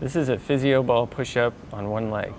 This is a physio ball push-up on one leg.